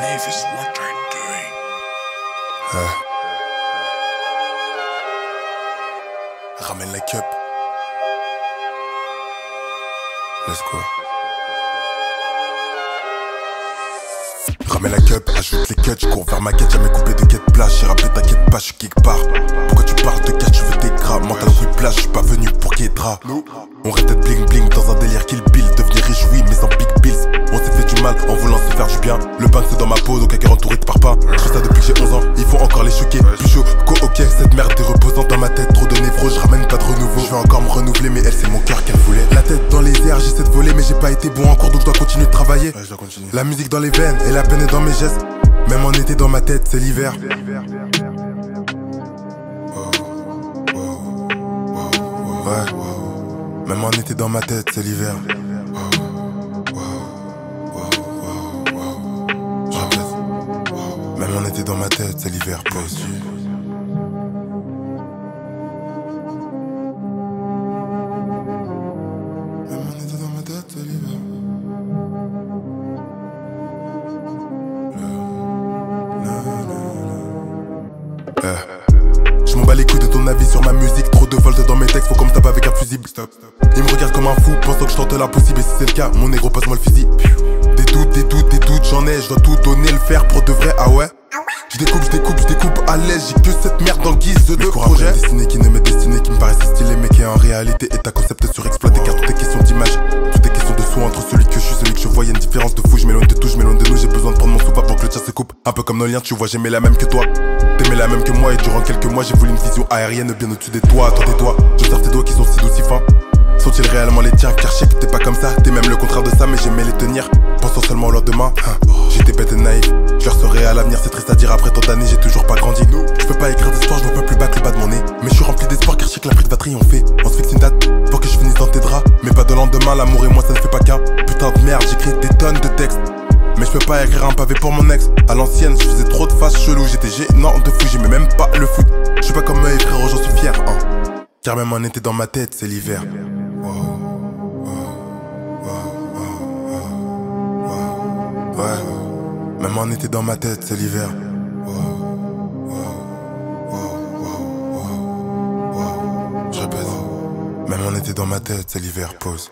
Doing? Ramène la cup. Let's go. Ramène la cup, ajoute les cuts, cours vers ma quête, jamais coupé de quête place, j'ai rappelé t'inquiète pas, je suis quelque part. Pourquoi tu parles de cash, tu veux tes gras, mental oui place, je suis pas venu pour Guédra. On rêve d'être bling bling dans un délire kill bill, devenir réjoui mais en bank c'est dans ma peau, donc un cœur entouré de parpaings. Je fais ça depuis que j'ai 11 ans, il faut encore les choquer. Plus chaud, co ok, cette merde est reposante dans ma tête, trop de névro, je ramène pas de renouveau. Je vais encore me renouveler, mais elle c'est mon cœur qu'elle voulait. La tête dans les airs, j'essaie de voler, mais j'ai pas été bon en cours, donc je dois continuer de travailler. La musique dans les veines et la peine est dans mes gestes. Même en été dans ma tête, c'est l'hiver. Ouais. Même en été dans ma tête, c'est l'hiver. Tape avec un fusible. Stop. Il me regarde comme un fou, pensant que je tente l'impossible. Et si c'est le cas, mon négro passe-moi le fusil. Des doutes, des doutes, des doutes, j'en ai. Je dois tout donner, le faire pour de vrai, ah ouais? Je découpe, je découpe, je découpe à l'aise. J'ai que cette merde en guise de projet. destiné qui ne m'est destiné, qui me paraissait stylé, mais qui en réalité est un concept surexploité. Car tout est question d'image, tout est question de soi entre celui que je suis, celui que je vois. Y'a une différence de fou. Je m'éloigne de tout, je m'éloigne de nous. J'ai besoin de prendre mon soupe avant que le tir se coupe. Un peu comme nos liens, tu vois, j'aimais la même que toi. T'aimais la même que moi et durant quelques mois j'ai voulu une vision aérienne bien au-dessus des toits. Toi tes doigts, je sors tes doigts qui sont si doux si fins. Sont-ils réellement les tiens? Car je sais que t'es pas comme ça, t'es même le contraire de ça mais j'aimais les tenir. Pensant seulement au lendemain, hein. J'étais bête et naïf. Je leur serai à l'avenir, c'est triste à dire après tant d'années j'ai toujours pas grandi. Je peux pas écrire d'histoire, je ne peux plus battre le bas de mon nez. Mais je suis rempli d'espoir car je sais que la prise de batterie on se fixe une date pour que je finisse dans tes draps. Mais pas de lendemain, l'amour et moi ça ne fait pas qu'un. Putain de merde, j'écris des tonnes de textes. Mais je peux pas écrire un pavé pour mon ex. À l'ancienne, je faisais trop de faces chelou. J'étais gênant de fou, j'aimais même pas le foot. Je suis pas comme eux, frérot, j'en suis fier. Hein. Car même en été dans ma tête, c'est l'hiver. Ouais. Même en été dans ma tête, c'est l'hiver. Je répète. Même en été dans ma tête, c'est l'hiver. Pause.